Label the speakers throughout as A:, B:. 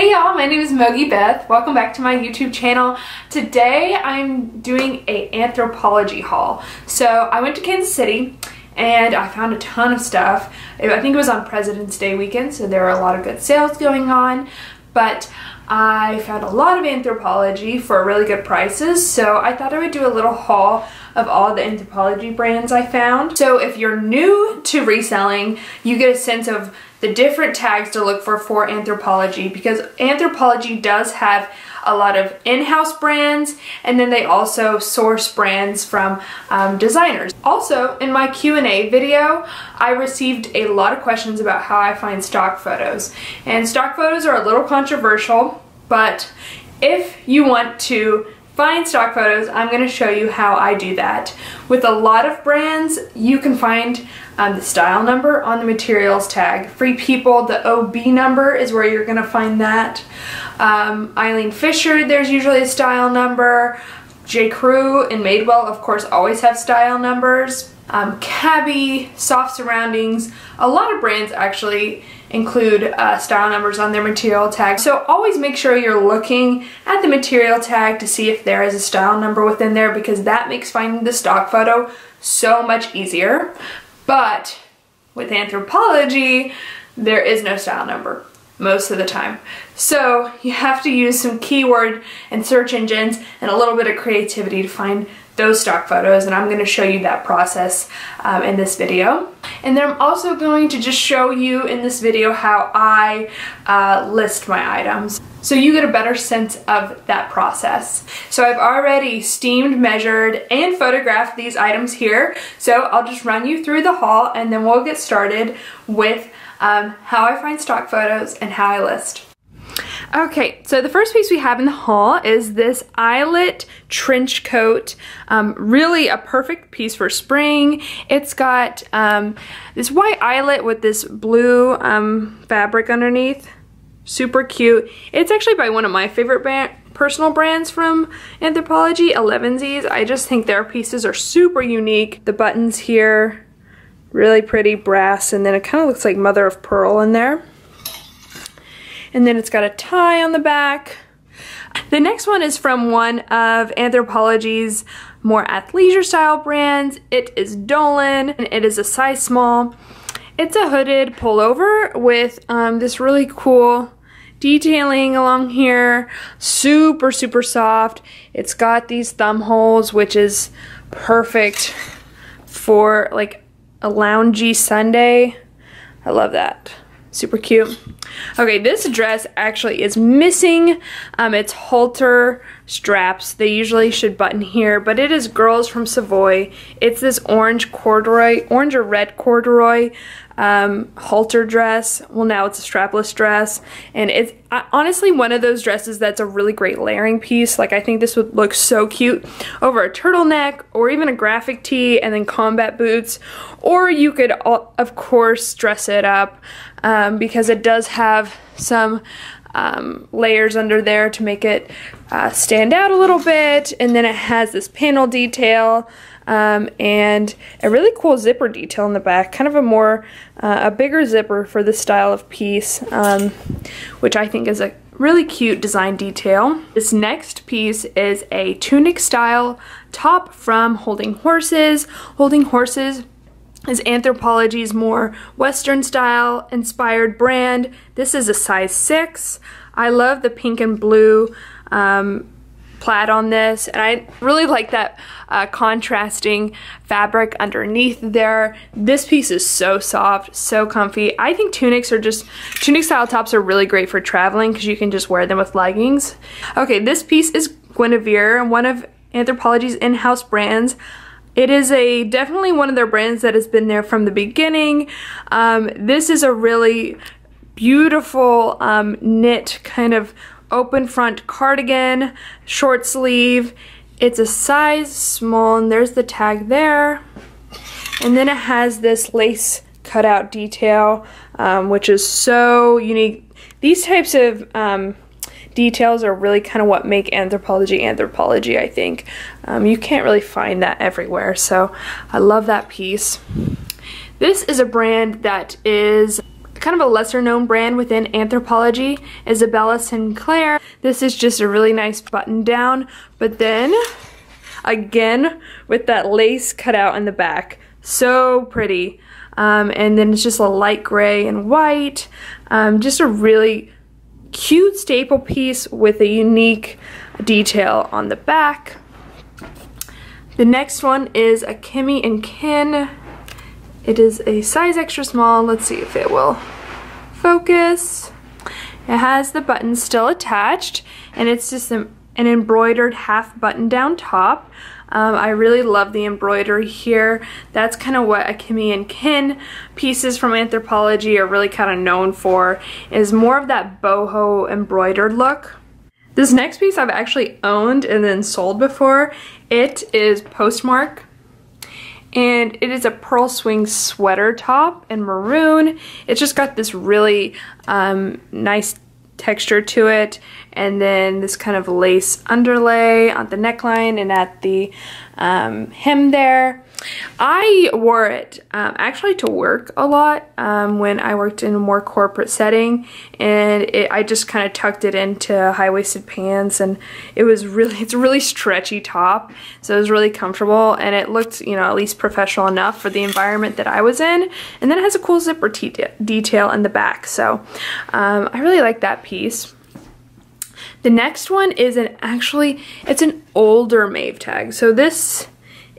A: Hey y'all, my name is Mogi Beth. Welcome back to my YouTube channel. Today I'm doing a Anthropologie haul. So I went to Kansas City and I found a ton of stuff. I think it was on President's Day weekend, so there were a lot of good sales going on. But I found a lot of Anthropologie for really good prices, so I thought I would do a little haul of all the Anthropologie brands I found. So if you're new to reselling, you get a sense of the different tags to look for for Anthropologie because Anthropologie does have a lot of in-house brands and then they also source brands from um, designers. Also in my Q&A video I received a lot of questions about how I find stock photos and stock photos are a little controversial but if you want to find stock photos, I'm going to show you how I do that. With a lot of brands, you can find um, the style number on the materials tag. Free People, the OB number is where you're going to find that. Um, Eileen Fisher, there's usually a style number. J. Crew and Madewell, of course, always have style numbers. Um, Cabi, Soft Surroundings, a lot of brands actually include uh, style numbers on their material tag. So always make sure you're looking at the material tag to see if there is a style number within there because that makes finding the stock photo so much easier. But with Anthropologie, there is no style number most of the time. So you have to use some keyword and search engines and a little bit of creativity to find those stock photos and I'm going to show you that process um, in this video. And then I'm also going to just show you in this video how I uh, list my items so you get a better sense of that process. So I've already steamed, measured, and photographed these items here. So I'll just run you through the haul and then we'll get started with um, how I find stock photos and how I list. Okay, so the first piece we have in the haul is this eyelet trench coat. Um, really a perfect piece for spring. It's got um, this white eyelet with this blue um, fabric underneath. Super cute. It's actually by one of my favorite brand personal brands from Anthropologie, Elevenses. I just think their pieces are super unique. The buttons here, really pretty brass, and then it kind of looks like mother of pearl in there. And then it's got a tie on the back. The next one is from one of Anthropologie's more athleisure style brands. It is Dolan and it is a size small. It's a hooded pullover with um, this really cool detailing along here. Super, super soft. It's got these thumb holes, which is perfect for like a loungy Sunday. I love that. Super cute. Okay, this dress actually is missing. Um, its halter straps. They usually should button here, but it is Girls from Savoy. It's this orange corduroy, orange or red corduroy um, halter dress. Well, now it's a strapless dress, and it's honestly one of those dresses that's a really great layering piece. Like, I think this would look so cute over a turtleneck or even a graphic tee and then combat boots, or you could, of course, dress it up um, because it does have some um, layers under there to make it uh, stand out a little bit. And then it has this panel detail um, and a really cool zipper detail in the back. Kind of a more, uh, a bigger zipper for this style of piece, um, which I think is a really cute design detail. This next piece is a tunic style top from Holding Horses. Holding Horses is Anthropologie's more Western style inspired brand. This is a size 6. I love the pink and blue um, plaid on this and I really like that uh, contrasting fabric underneath there. This piece is so soft, so comfy. I think tunics are just, tunic style tops are really great for traveling because you can just wear them with leggings. Okay, this piece is Guinevere, one of Anthropologie's in-house brands. It is a definitely one of their brands that has been there from the beginning. Um, this is a really beautiful um, knit kind of open front cardigan, short sleeve. It's a size small and there's the tag there. And then it has this lace cutout detail, um, which is so unique. These types of um, details are really kind of what make Anthropologie Anthropologie, I think. Um, you can't really find that everywhere, so I love that piece. This is a brand that is kind of a lesser known brand within Anthropologie, Isabella Sinclair. This is just a really nice button down, but then again with that lace cut out in the back. So pretty. Um, and then it's just a light gray and white. Um, just a really cute staple piece with a unique detail on the back. The next one is Akemi and Kin. It is a size extra small. Let's see if it will focus. It has the buttons still attached and it's just an, an embroidered half button down top. Um, I really love the embroidery here. That's kind of what Akemi and Kin pieces from Anthropologie are really kind of known for, is more of that boho embroidered look. This next piece I've actually owned and then sold before. It is Postmark and it is a pearl swing sweater top in maroon. It's just got this really um, nice texture to it and then this kind of lace underlay on the neckline and at the um, hem there. I wore it um, actually to work a lot um, when I worked in a more corporate setting and it, I just kind of tucked it into high-waisted pants and it was really it's a really stretchy top so it was really comfortable and it looked you know at least professional enough for the environment that I was in and then it has a cool zipper detail in the back so um, I really like that piece. The next one is an actually, it's an older Maeve tag. So this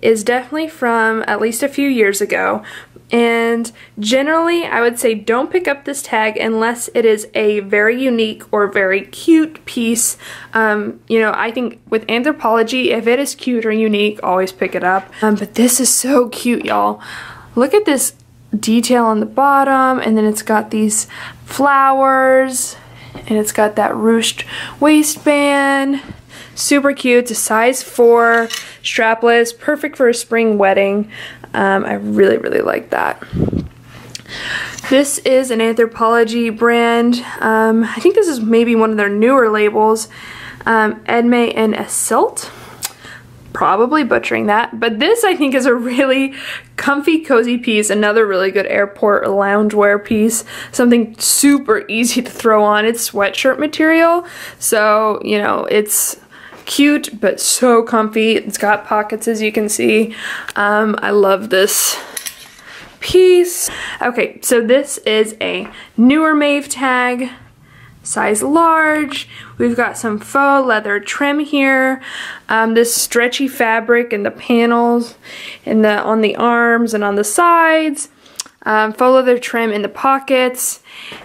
A: is definitely from at least a few years ago. And generally, I would say don't pick up this tag unless it is a very unique or very cute piece. Um, you know, I think with Anthropologie, if it is cute or unique, always pick it up. Um, but this is so cute, y'all. Look at this detail on the bottom, and then it's got these flowers and it's got that ruched waistband. Super cute. It's a size 4, strapless, perfect for a spring wedding. Um, I really, really like that. This is an Anthropologie brand. Um, I think this is maybe one of their newer labels. Um, Edme and Esyllte probably butchering that, but this I think is a really comfy, cozy piece, another really good airport loungewear piece, something super easy to throw on. It's sweatshirt material, so, you know, it's cute, but so comfy. It's got pockets, as you can see. Um, I love this piece. Okay, so this is a newer Maeve tag size large. We've got some faux leather trim here. Um, this stretchy fabric and the panels and the on the arms and on the sides. Um, leather trim in the pockets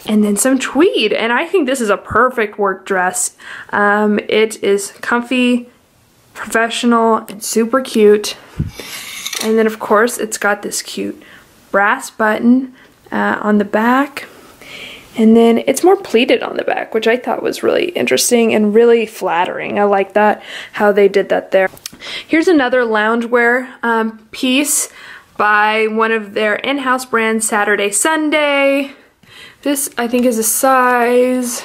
A: and then some tweed and I think this is a perfect work dress. Um, it is comfy, professional, and super cute. And then of course it's got this cute brass button uh, on the back and then it's more pleated on the back, which I thought was really interesting and really flattering. I like that, how they did that there. Here's another loungewear um, piece by one of their in-house brands, Saturday Sunday. This, I think, is a size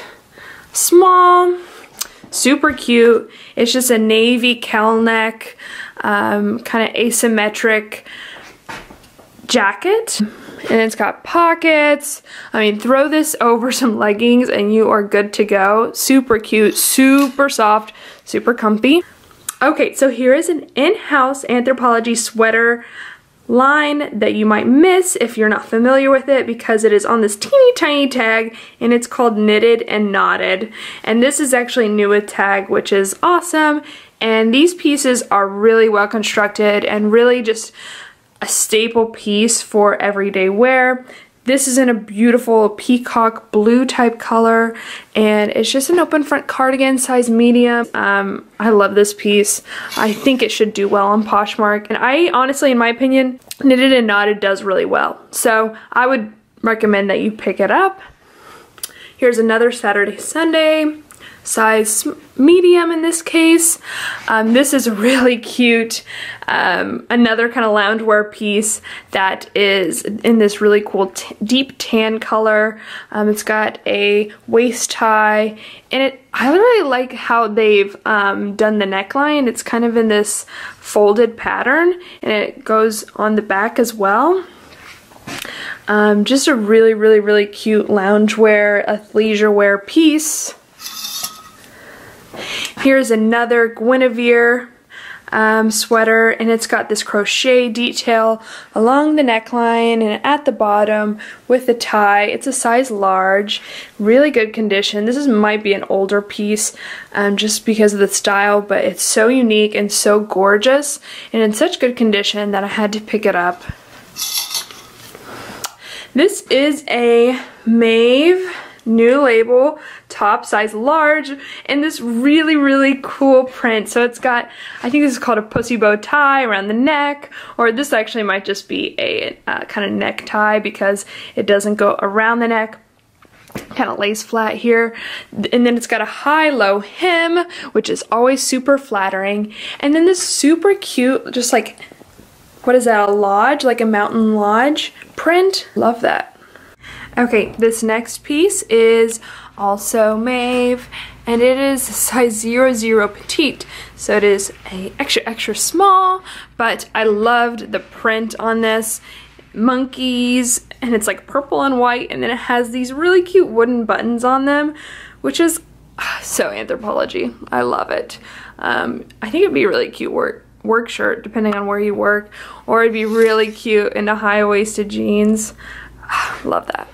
A: small, super cute. It's just a navy cowl neck, um, kind of asymmetric jacket and it's got pockets. I mean, throw this over some leggings and you are good to go. Super cute, super soft, super comfy. Okay, so here is an in-house Anthropologie sweater line that you might miss if you're not familiar with it because it is on this teeny tiny tag and it's called Knitted and Knotted. And this is actually new with tag, which is awesome. And these pieces are really well constructed and really just a staple piece for everyday wear. This is in a beautiful peacock blue type color and it's just an open front cardigan size medium. Um, I love this piece. I think it should do well on Poshmark and I honestly in my opinion knitted and knotted does really well. So I would recommend that you pick it up. Here's another Saturday Sunday size medium in this case. Um, this is a really cute. Um, another kind of loungewear piece that is in this really cool deep tan color. Um, it's got a waist tie and it I really like how they've um, done the neckline. It's kind of in this folded pattern and it goes on the back as well. Um, just a really, really, really cute loungewear, athleisure wear piece. Here's another Guinevere um, sweater and it's got this crochet detail along the neckline and at the bottom with the tie. It's a size large, really good condition. This is might be an older piece um, just because of the style, but it's so unique and so gorgeous and in such good condition that I had to pick it up. This is a Maeve new label top size large in this really really cool print. So it's got I think this is called a pussy bow tie around the neck or this actually might just be a uh, kind of necktie because it doesn't go around the neck kind of lays flat here. And then it's got a high-low hem which is always super flattering. And then this super cute just like what is that a lodge? Like a mountain lodge print? Love that. Okay, this next piece is also Maeve, and it is size 00 petite. So it is a extra, extra small, but I loved the print on this. Monkeys, and it's like purple and white, and then it has these really cute wooden buttons on them, which is so Anthropologie. I love it. Um, I think it'd be really cute work work shirt depending on where you work or it'd be really cute into high-waisted jeans love that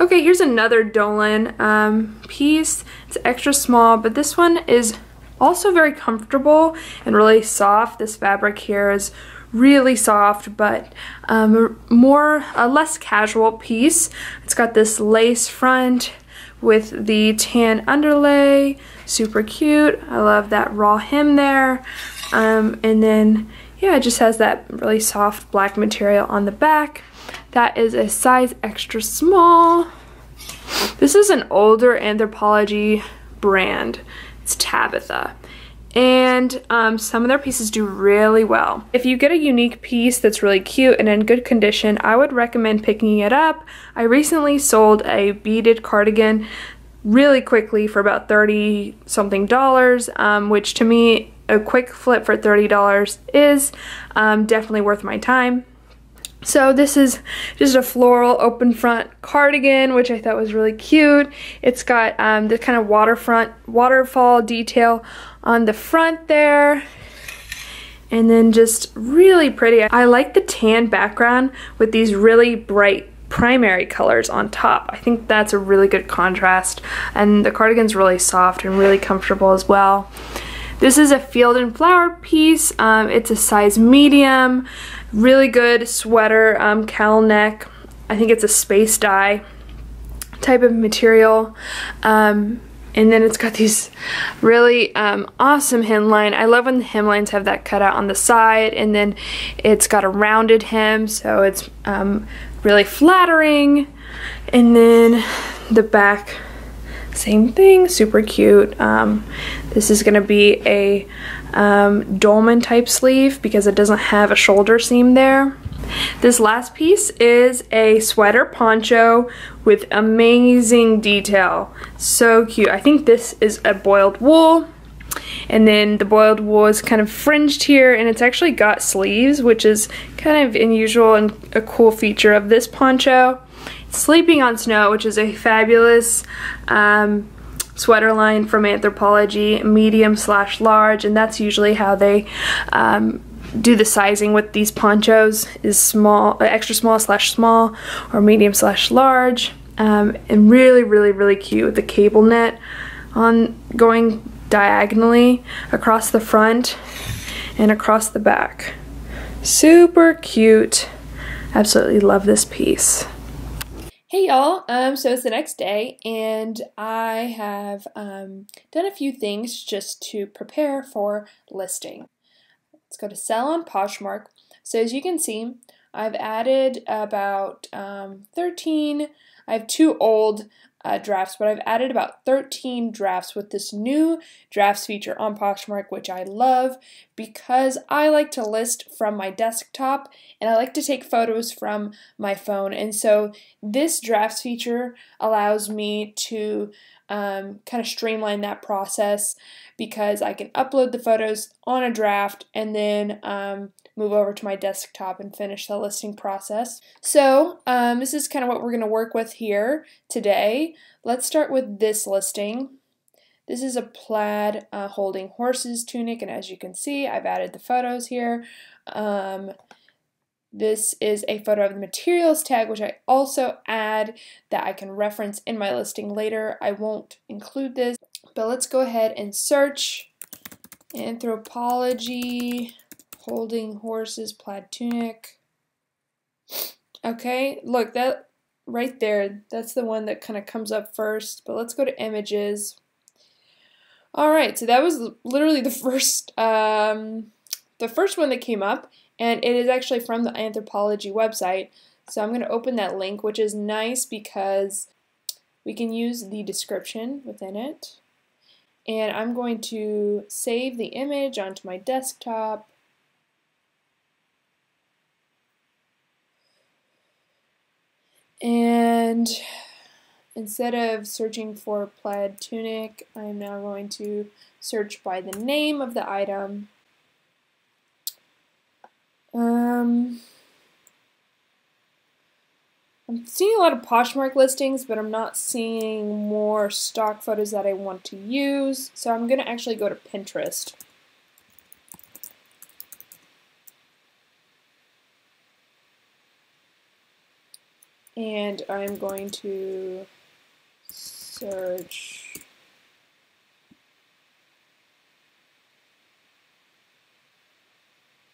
A: Okay, here's another Dolan um, piece. It's extra small, but this one is also very comfortable and really soft. This fabric here is really soft, but um, more, a less casual piece. It's got this lace front with the tan underlay, super cute. I love that raw hem there. Um, and then, yeah, it just has that really soft black material on the back. That is a size extra small. This is an older Anthropologie brand. It's Tabitha. And um, some of their pieces do really well. If you get a unique piece that's really cute and in good condition, I would recommend picking it up. I recently sold a beaded cardigan really quickly for about 30 something dollars, um, which to me, a quick flip for $30 is um, definitely worth my time. So this is just a floral open front cardigan, which I thought was really cute. It's got um, the kind of waterfront waterfall detail on the front there. And then just really pretty. I like the tan background with these really bright primary colors on top. I think that's a really good contrast. And the cardigan's really soft and really comfortable as well. This is a field and flower piece. Um, it's a size medium. Really good sweater, um, cowl neck. I think it's a space dye type of material. Um, and then it's got these really um, awesome hemline. I love when the hemlines have that cutout on the side and then it's got a rounded hem so it's um, really flattering. And then the back, same thing, super cute. Um, this is gonna be a um, dolman type sleeve because it doesn't have a shoulder seam there. This last piece is a sweater poncho with amazing detail. So cute. I think this is a boiled wool. And then the boiled wool is kind of fringed here and it's actually got sleeves, which is kind of unusual and a cool feature of this poncho. Sleeping on Snow, which is a fabulous um, sweater line from Anthropologie, medium slash large, and that's usually how they um, do the sizing with these ponchos is small, extra small slash small, or medium slash large, um, and really, really, really cute with the cable knit on going diagonally across the front and across the back. Super cute. Absolutely love this piece. Hey y'all, um, so it's the next day and I have um, done a few things just to prepare for listing. Let's go to sell on Poshmark. So as you can see, I've added about um, 13, I have two old uh, drafts, but I've added about 13 drafts with this new drafts feature on Poshmark, which I love because I like to list from my desktop and I like to take photos from my phone. And so this drafts feature allows me to um, kind of streamline that process because I can upload the photos on a draft and then um, move over to my desktop and finish the listing process. So um, this is kind of what we're going to work with here today. Let's start with this listing. This is a plaid uh, holding horses tunic, and as you can see, I've added the photos here. Um, this is a photo of the materials tag, which I also add that I can reference in my listing later. I won't include this, but let's go ahead and search Anthropologie holding horses plaid tunic. Okay, look, that right there, that's the one that kind of comes up first, but let's go to images. All right, so that was literally the first, um, the first one that came up and it is actually from the Anthropologie website. So I'm going to open that link, which is nice because we can use the description within it. And I'm going to save the image onto my desktop. And instead of searching for plaid tunic, I'm now going to search by the name of the item um, I'm seeing a lot of Poshmark listings, but I'm not seeing more stock photos that I want to use. So I'm going to actually go to Pinterest. And I'm going to search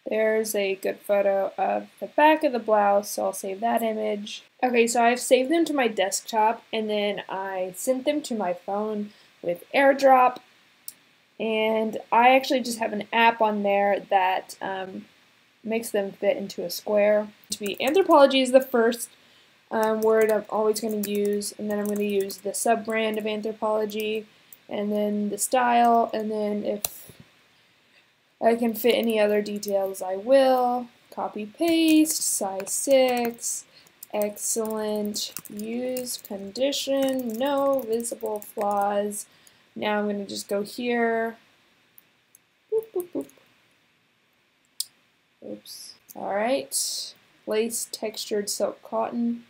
A: There's a good photo of the back of the blouse, so I'll save that image. Okay, so I've saved them to my desktop and then I sent them to my phone with AirDrop. And I actually just have an app on there that um, makes them fit into a square. To be Anthropologie is the first um, word I'm always going to use, and then I'm going to use the sub brand of Anthropologie, and then the style, and then if I can fit any other details I will. Copy paste, size 6, excellent, use condition, no visible flaws. Now I'm going to just go here. Boop, boop, boop. Oops. Alright, lace textured silk cotton.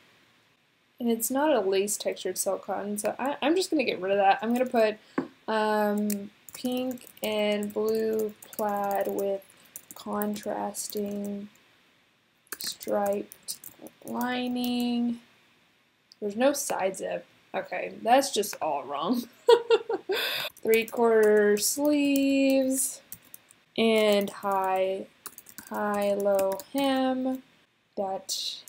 A: And it's not a lace textured silk cotton, so I, am just going to get rid of that. I'm going to put um, pink and blue plaid with contrasting striped lining. There's no side zip. Okay, that's just all wrong. Three quarter sleeves and high, high, low hem. That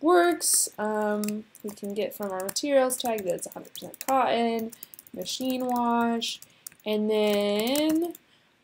A: works. Um, we can get from our materials tag that's 100% cotton, machine wash, and then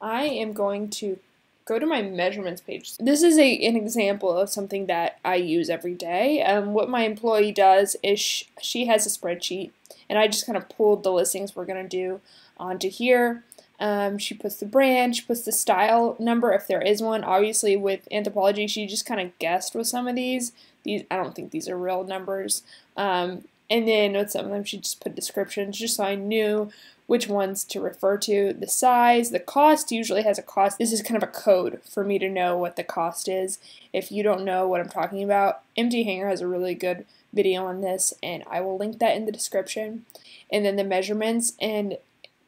A: I am going to go to my measurements page. This is a, an example of something that I use every day. Um, what my employee does is sh she has a spreadsheet, and I just kind of pulled the listings we're going to do onto here. Um, she puts the brand, she puts the style number if there is one. Obviously, with Anthropologie, she just kind of guessed with some of these. These I don't think these are real numbers. Um, and then with some of them, she just put descriptions just so I knew which ones to refer to, the size, the cost usually has a cost. This is kind of a code for me to know what the cost is. If you don't know what I'm talking about, Empty Hanger has a really good video on this, and I will link that in the description. And then the measurements, and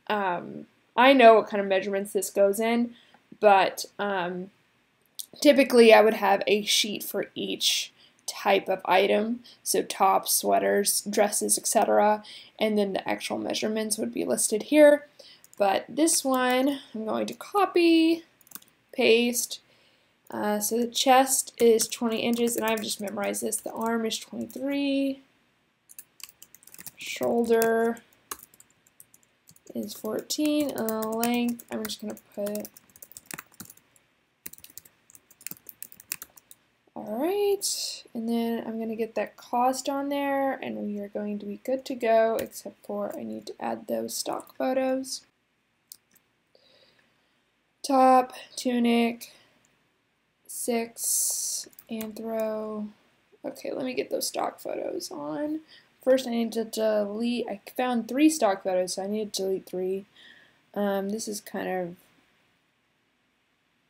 A: um, I know what kind of measurements this goes in, but um, typically I would have a sheet for each type of item, so tops, sweaters, dresses, etc. And then the actual measurements would be listed here. But this one, I'm going to copy, paste. Uh, so the chest is 20 inches, and I've just memorized this. The arm is 23. Shoulder is 14. And the length, I'm just going to put Alright, and then I'm to get that cost on there and we are going to be good to go except for I need to add those stock photos. top, tunic, six, anthro. Okay, let me get those stock photos on. First, I need to delete. I found three stock photos, so I need to delete three. Um, this is kind of,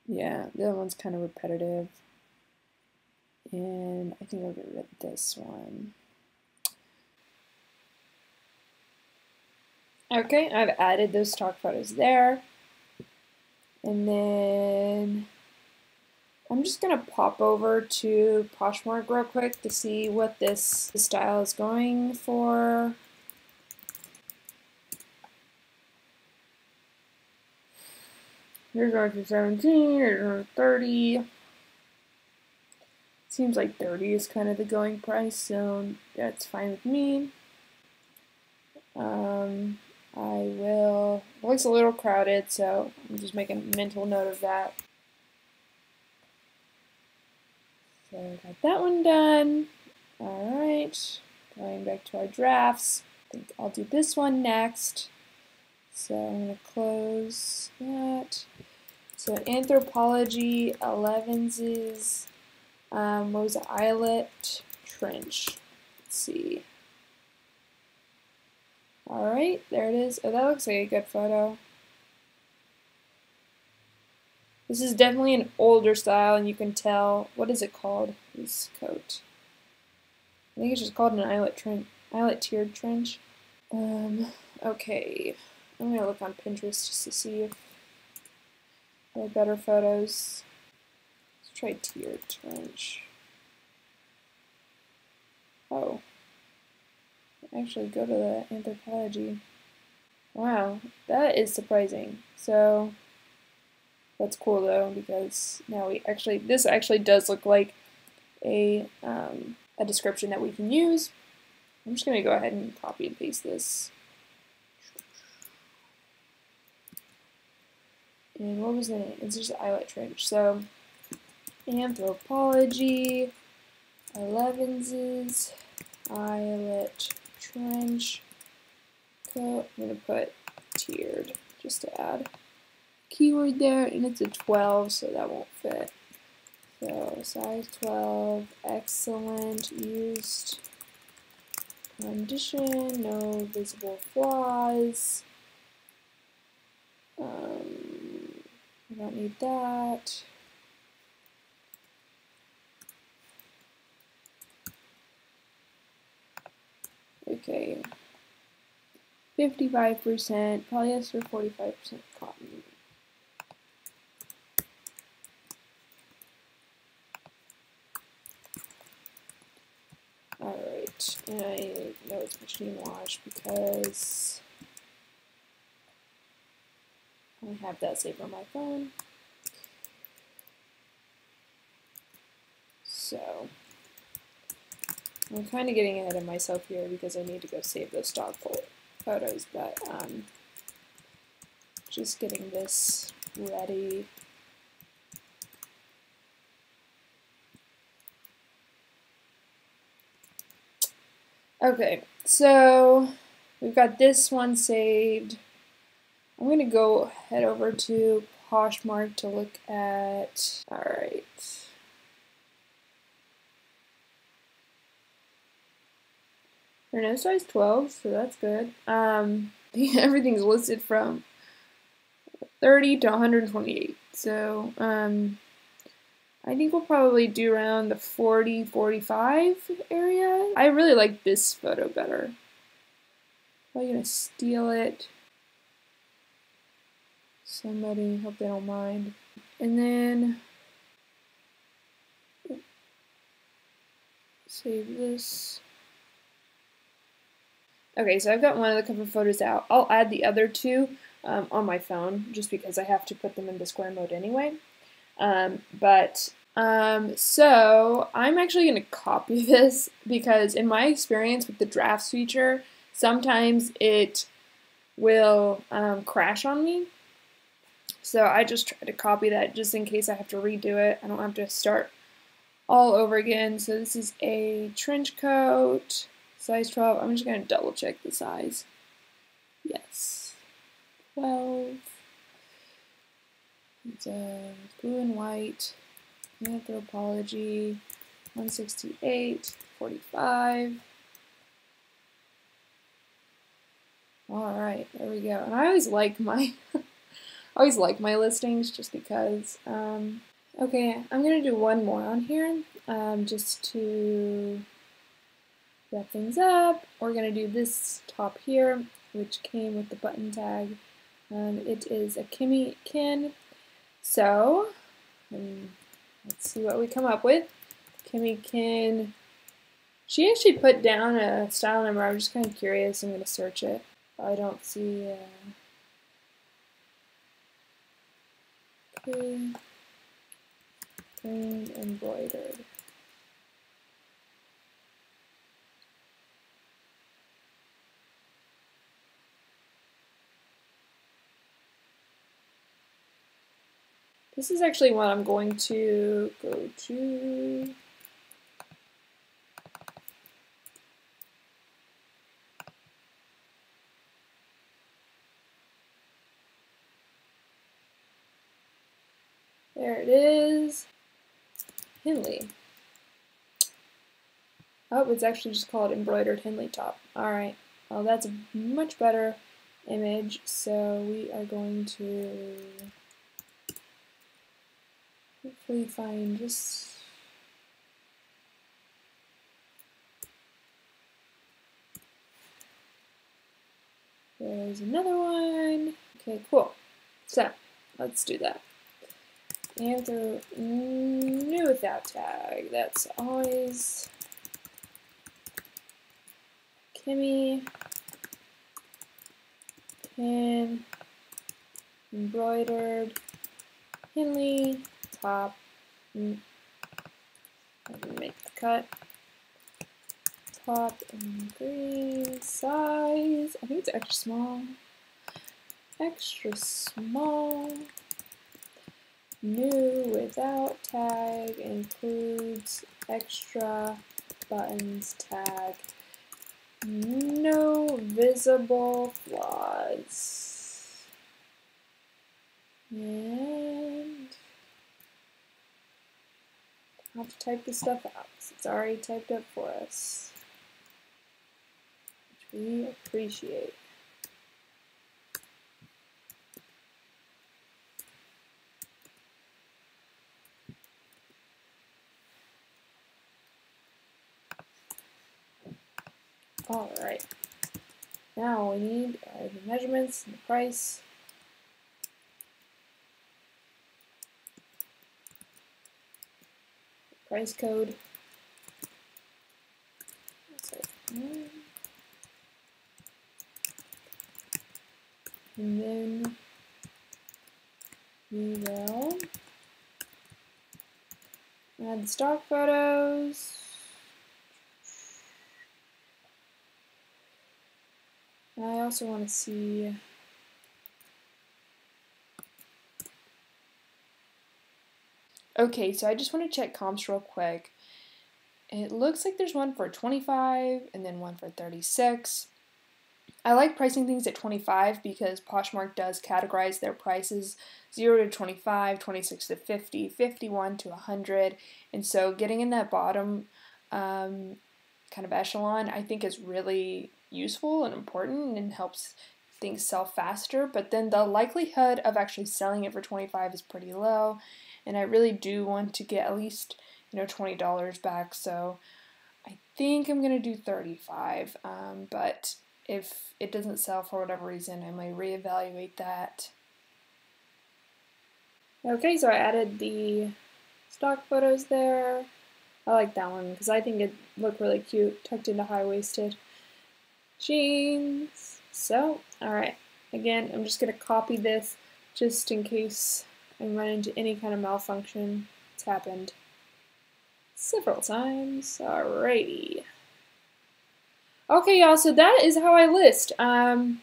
A: yeah, the other one's kind of repetitive. And I think I'll get rid of this one. Okay, I've added those stock photos there. And then I'm just going to pop over to Poshmark real quick to see what this style is going for. Here's our 17, here's our 30. Seems like 30 is kind of the going price, so that's fine with me. Um, I will, it looks a little crowded, so I'm just making a mental note of that. So I got that one done. All right, going back to our drafts. I think I'll do this one next. So I'm to close that. So Anthropologie, 11's is, um, what was it, Eyelet Trench. Let's see. Alright, there it is. Oh, that looks like a good photo. This is definitely an older style, and you can tell. What is it called? This coat. I think it's just called an eyelet trench, eyelet tiered trench. Um. Okay. I'm gonna look on Pinterest just to see if there are better photos. Try tiered trench. Oh. Actually, go to the Anthropologie. Wow, that is surprising. So that's cool though because now we actually this actually does look like a um, a description that we can use. I'm just gonna go ahead and copy and paste this. And what was the name? It's just Eyelet Trench. So Anthropologie, Elevenses, Eyelet Trench. Coat. I'm gonna put tiered just to add keyword there, and it's a 12, so that won't fit. So size 12, excellent, used condition, no visible flaws. Um, I don't need that. Okay, 55% polyester, 45% cotton. Alright, and I know it's machine wash because I have that saved on my phone. So, I'm kind of getting ahead of myself here because I need to go save those stock photos, but um, just getting this ready Okay, so we've got this one saved. I'm going to go head over to Poshmark to look at, alright. There are no size 12, so that's good. Um, everything's listed from 30 to 128. So, um, I think we'll probably do around the 40, 45 area. I really like this photo better. I'm gonna steal it. Somebody, hope they don't mind. And then save this. Okay, so I've got one of the cover photos out. I'll add the other two um, on my phone just because I have to put them into square mode anyway. Um, but um, so I'm actually going to copy this because in my experience with the drafts feature, sometimes it will um, crash on me. So I just try to copy that just in case I have to redo it. I don't have to start all over again. So this is a trench coat, size 12. I'm just going to double check the size. Yes. 12. It's uh, blue and white, Anthropologie. 168, 45. All right, there we go. And I always like my, I always like my listings just because. Um, okay, I'm gonna do one more on here, um, just to wrap things up. We're gonna do this top here, which came with the button tag. Um, it is a Kimmy Kin. So, let's see what we come up with. Kimmy Kin. She actually put down a style number. I'm just kind of curious. I'm going to search it. I don't see. Uh, okay. Green embroidered. This is actually what I'm going to go to. There it is. Henley. Oh, it's actually just called embroidered Henley top. Alright, well that's a much better image, so we are going to hopefully find just There's another one. Okay, cool. So, let's do that. Anther mm, new without tag. That's always Kimmy Kin embroidered Henley top. Mm, make the cut. Top and green size. I think it's extra small. Extra small. New without tag includes extra buttons tag. No visible flaws. And I'll have to type this stuff out it's already typed up for us, which we appreciate. Alright. Now we need uh, the measurements and the price. Price code. And then we will add the stock photos. I also want to see Okay, so I just want to check comps real quick. It looks like there's one for 25 and then one for 36. I like pricing things at 25 because Poshmark does categorize their prices 0 to 25, 26 to 50, 51 to 100. And so getting in that bottom um, kind of echelon I think is really useful and important and helps things sell faster, but then the likelihood of actually selling it for 25 is pretty low, and I really do want to get at least, you know, $20 back, so I think I'm to do 35, um, but if it doesn't sell for whatever reason, I might reevaluate that. Okay, so I added the stock photos there. I like that one because I think it looked really cute, tucked into high-waisted jeans. So, alright, again, I'm just going to copy this just in case I run into any kind of malfunction. It's happened several times. Alrighty. Okay, y'all, so that is how I list. Um,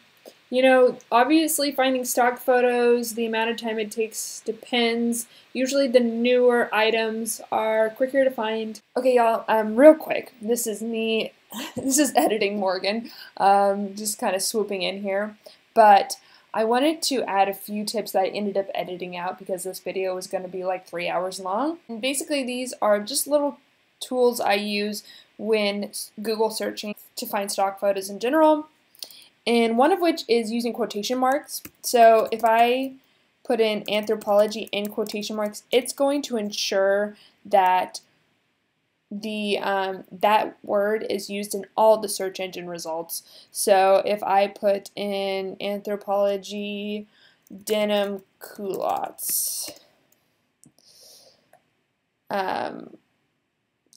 A: you know, obviously finding stock photos, the amount of time it takes depends. Usually the newer items are quicker to find. Okay, y'all, um, real quick, this is me this is editing Morgan, um, just kind of swooping in here. But I wanted to add a few tips that I ended up editing out because this video was going to be like three hours long. And basically these are just little tools I use when Google searching to find stock photos in general. And one of which is using quotation marks. So if I put in Anthropologie in quotation marks, it's going to ensure that the um, that word is used in all the search engine results. So if I put in Anthropologie denim culottes, um,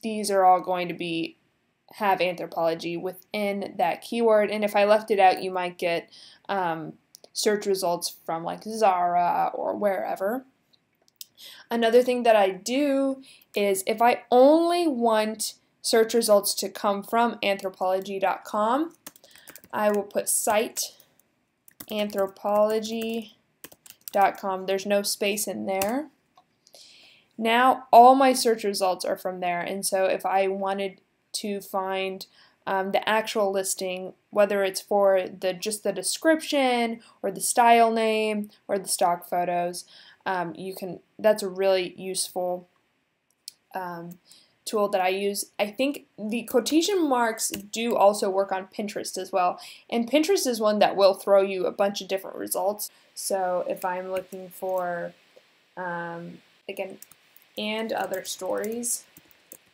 A: these are all going to be have Anthropologie within that keyword. And if I left it out, you might get um, search results from like Zara or wherever. Another thing that I do is if I only want search results to come from anthropologie.com, I will put site anthropologie.com. There's no space in there. Now all my search results are from there and so if I wanted to find um, the actual listing, whether it's for the just the description or the style name or the stock photos. Um, you can. That's a really useful um, tool that I use. I think the quotation marks do also work on Pinterest as well, and Pinterest is one that will throw you a bunch of different results. So if I'm looking for um, again and other stories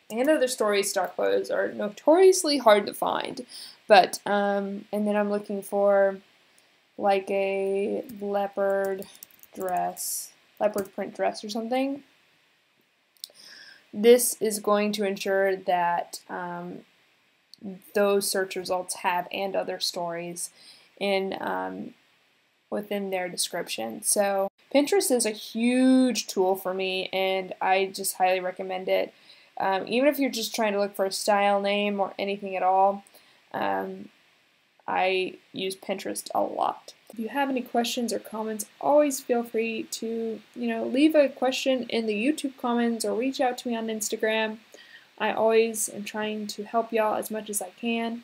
A: and other stories stock photos are notoriously hard to find. But, um, and then I'm looking for like a leopard dress, leopard print dress or something. This is going to ensure that um, those search results have and other stories in um, within their description. So Pinterest is a huge tool for me and I just highly recommend it. Um, even if you're just trying to look for a style name or anything at all, um, I use Pinterest a lot. If you have any questions or comments, always feel free to, you know, leave a question in the YouTube comments or reach out to me on Instagram. I always am trying to help y'all as much as I can.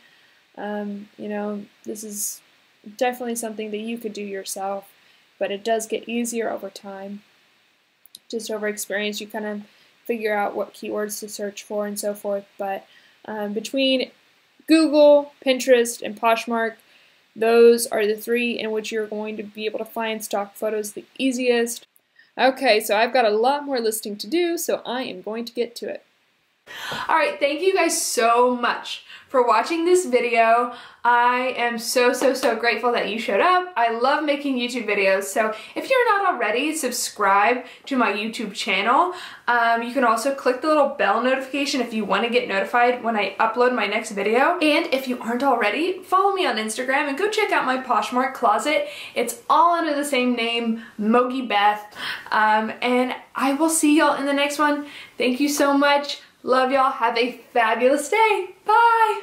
A: Um, you know, this is definitely something that you could do yourself, but it does get easier over time. Just over experience, you kind of figure out what keywords to search for and so forth. But um, between Google, Pinterest, and Poshmark, those are the three in which you're going to be able to find stock photos the easiest. Okay, so I've got a lot more listing to do, so I am going to get to it. Alright, thank you guys so much for watching this video. I am so, so, so grateful that you showed up. I love making YouTube videos, so if you're not already, subscribe to my YouTube channel. Um, you can also click the little bell notification if you want to get notified when I upload my next video. And if you aren't already, follow me on Instagram and go check out my Poshmark closet. It's all under the same name, Mogi Beth. Um, and I will see y'all in the next one. Thank you so much. Love y'all. Have a fabulous day. Bye.